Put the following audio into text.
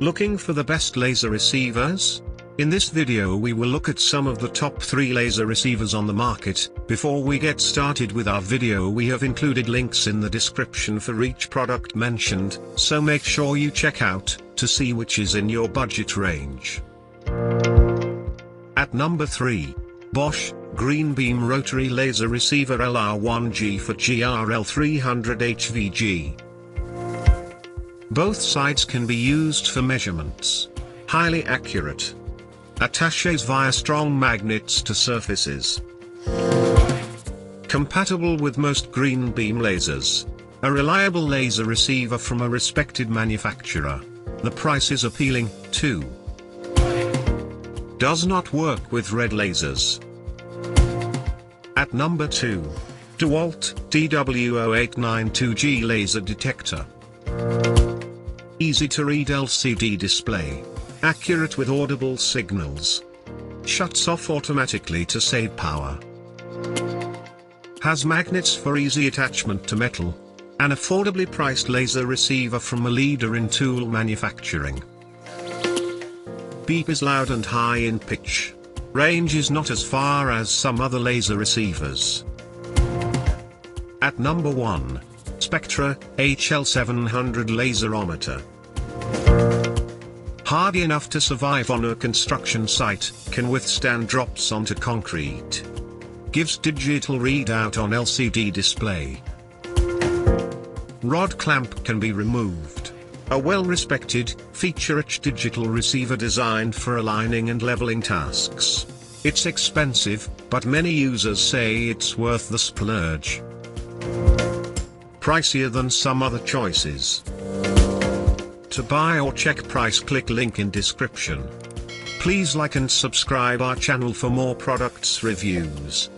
Looking for the best laser receivers? In this video we will look at some of the top 3 laser receivers on the market. Before we get started with our video we have included links in the description for each product mentioned, so make sure you check out, to see which is in your budget range. At number 3. Bosch, Green Beam Rotary Laser Receiver LR1G for GRL 300 HVG. Both sides can be used for measurements. Highly accurate. Attaches via strong magnets to surfaces. Compatible with most green beam lasers. A reliable laser receiver from a respected manufacturer. The price is appealing, too. Does not work with red lasers. At number 2. DeWalt DW0892G Laser Detector. Easy to read LCD display. Accurate with audible signals. Shuts off automatically to save power. Has magnets for easy attachment to metal. An affordably priced laser receiver from a leader in tool manufacturing. Beep is loud and high in pitch. Range is not as far as some other laser receivers. At number 1. Spectra, HL700 Laserometer. Hardy enough to survive on a construction site, can withstand drops onto concrete. Gives digital readout on LCD display. Rod clamp can be removed. A well-respected, feature-rich digital receiver designed for aligning and leveling tasks. It's expensive, but many users say it's worth the splurge pricier than some other choices. To buy or check price click link in description. Please like and subscribe our channel for more products reviews.